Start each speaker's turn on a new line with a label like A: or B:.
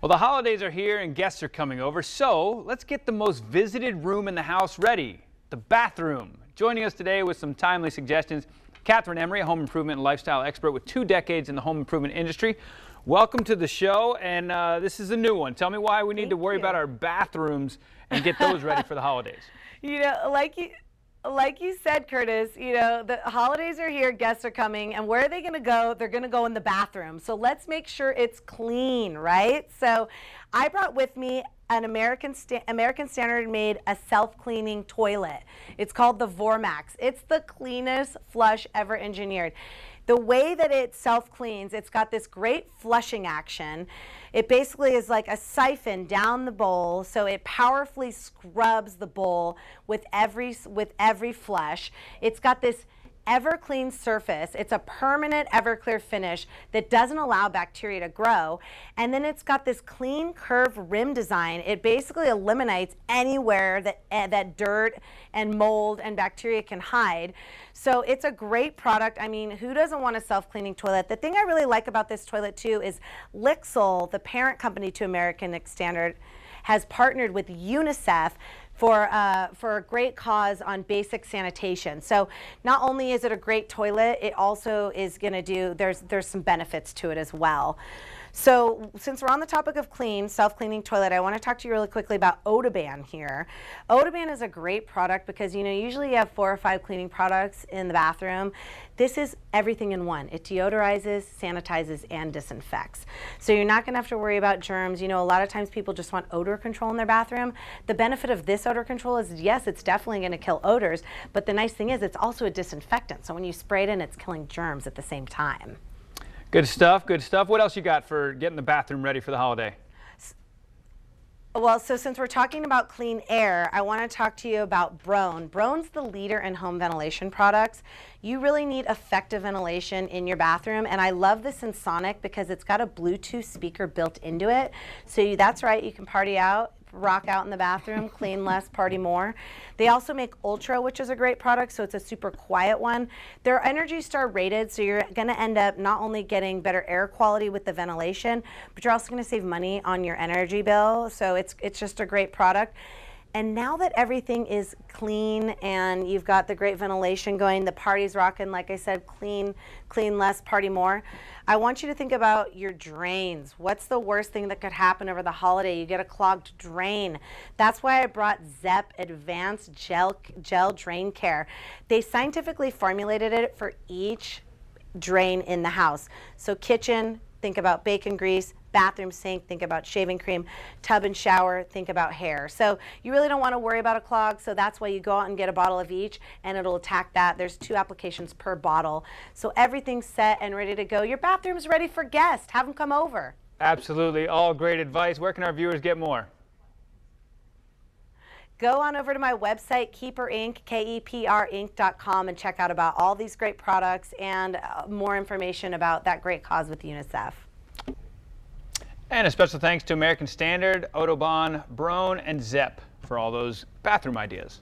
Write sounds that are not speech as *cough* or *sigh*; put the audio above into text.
A: Well, the holidays are here and guests are coming over, so let's get the most visited room in the house ready, the bathroom. Joining us today with some timely suggestions, Catherine Emery, a home improvement and lifestyle expert with two decades in the home improvement industry. Welcome to the show, and uh, this is a new one. Tell me why we need
B: Thank
A: to worry
B: you.
A: about our bathrooms and get those ready for the holidays. *laughs*
B: You know, like you like you said, Curtis, you know, the holidays are here, guests are coming, and where are they going to go? They're going to go in the bathroom. So let's make sure it's clean, right? So I brought with me an American sta- American Standard made a self-cleaning toilet. It's called the Vormax. It's the cleanest flush ever engineered. The way that it self-cleans, it's got this great flushing action. It basically is like a siphon down the bowl, so it powerfully scrubs the bowl with every with every flush. It's got this Everclean surface. It's a permanent Everclear finish that doesn't allow bacteria to grow. And then it's got this clean curved rim design. It basically eliminates anywhere that, eh, that dirt and mold and bacteria can hide. So it's a great product. I mean, who doesn't want a self-cleaning toilet? The thing I really like about this toilet too is Lixil, the parent company to American Standard, has partnered with UNICEF for, uh, for a great cause on basic sanitation. So not only is it a great toilet, it also is going to do, there's, there's some benefits to it as well. So since we're on the topic of clean, self-cleaning toilet, I want to talk to you really quickly about Odoban here. Odoban is a great product because you know usually you have four or five cleaning products in the bathroom. This is everything in one. It deodorizes, sanitizes, and disinfects. So you're not going to have to worry about germs. You know, a lot of times people just want odor control in their bathroom. The benefit of this odor control is yes, it's definitely going to kill odors, but the nice thing is it's also a disinfectant. So when you spray it in, it's killing germs at the same time.
A: Good stuff, good stuff. What else you got for getting the bathroom ready for the holiday?
B: Well, so since we're talking about clean air, I want to talk to you about Broan. Broan's the leader in home ventilation products. You really need effective ventilation in your bathroom, and I love this Sensonic because it's got a Bluetooth speaker built into it. So that's right, you can party out rock out in the bathroom, clean less, party more. They also make Ultra, which is a great product, so it's a super quiet one. They're Energy Star rated, so you're going to end up not only getting better air quality with the ventilation, but you're also going to save money on your energy bill. So it's it's just a great product. And now that everything is clean and you've got the great ventilation going, the party's rocking, like I said, clean, clean less, party more. I want you to think about your drains. What's the worst thing that could happen over the holiday? You get a clogged drain. That's why I brought ZEP Advanced Gel, Gel Drain Care. They scientifically formulated it for each drain in the house. So kitchen, think about bacon grease, bathroom sink, think about shaving cream, tub and shower, think about hair. So you really don't want to worry about a clog, so that's why you go out and get a bottle of each and it'll attack that. There's two applications per bottle. So everything's set and ready to go. Your bathroom's ready for guests. Have them come over.
A: Absolutely, all great advice. Where can our viewers get more?
B: Go on over to my website, Keeper Inc., K-E-P-R Inc.com, and check out about all these great products and uh, more information about that great cause with UNICEF.
A: And a special thanks to American Standard, Odoban, Broan, and Zep for all those bathroom ideas.